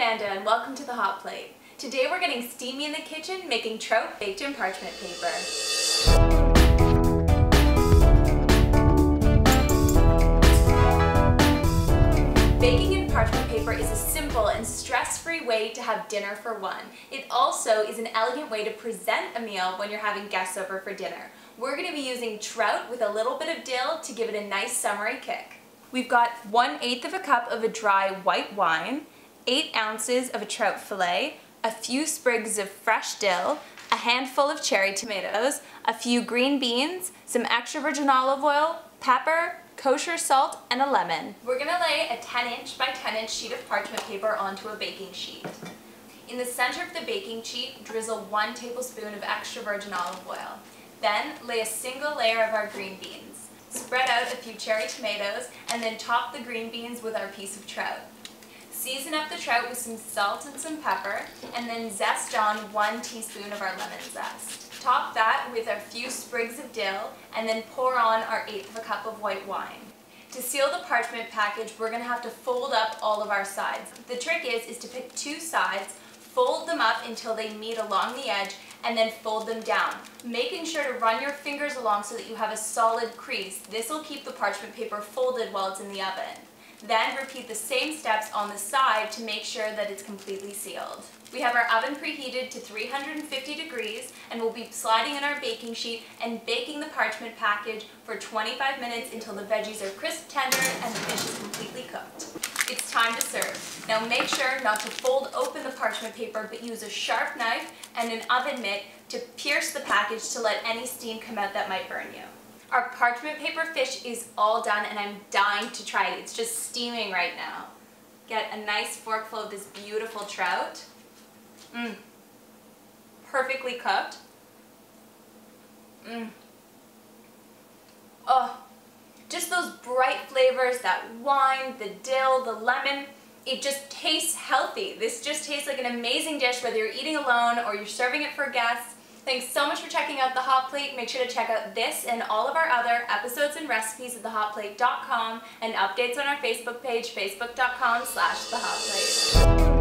Amanda and welcome to The Hot Plate. Today we're getting steamy in the kitchen making trout baked in parchment paper. Baking in parchment paper is a simple and stress-free way to have dinner for one. It also is an elegant way to present a meal when you're having guests over for dinner. We're going to be using trout with a little bit of dill to give it a nice summery kick. We've got 1 8th of a cup of a dry white wine, 8 ounces of a trout fillet, a few sprigs of fresh dill, a handful of cherry tomatoes, a few green beans, some extra virgin olive oil, pepper, kosher salt, and a lemon. We're gonna lay a 10 inch by 10 inch sheet of parchment paper onto a baking sheet. In the center of the baking sheet, drizzle one tablespoon of extra virgin olive oil. Then lay a single layer of our green beans. Spread out a few cherry tomatoes and then top the green beans with our piece of trout. Season up the trout with some salt and some pepper and then zest on one teaspoon of our lemon zest. Top that with a few sprigs of dill and then pour on our eighth of a cup of white wine. To seal the parchment package, we're going to have to fold up all of our sides. The trick is, is to pick two sides, fold them up until they meet along the edge, and then fold them down. Making sure to run your fingers along so that you have a solid crease. This will keep the parchment paper folded while it's in the oven. Then repeat the same steps on the side to make sure that it's completely sealed. We have our oven preheated to 350 degrees and we'll be sliding in our baking sheet and baking the parchment package for 25 minutes until the veggies are crisp tender and the fish is completely cooked. It's time to serve. Now make sure not to fold open the parchment paper but use a sharp knife and an oven mitt to pierce the package to let any steam come out that might burn you. Our parchment paper fish is all done and I'm dying to try it. It's just steaming right now. Get a nice forkful of this beautiful trout. Mmm. Perfectly cooked. Mmm. Oh, just those bright flavors, that wine, the dill, the lemon, it just tastes healthy. This just tastes like an amazing dish whether you're eating alone or you're serving it for guests. Thanks so much for checking out The Hot Plate. Make sure to check out this and all of our other episodes and recipes at thehotplate.com and updates on our Facebook page, facebook.com slash thehotplate.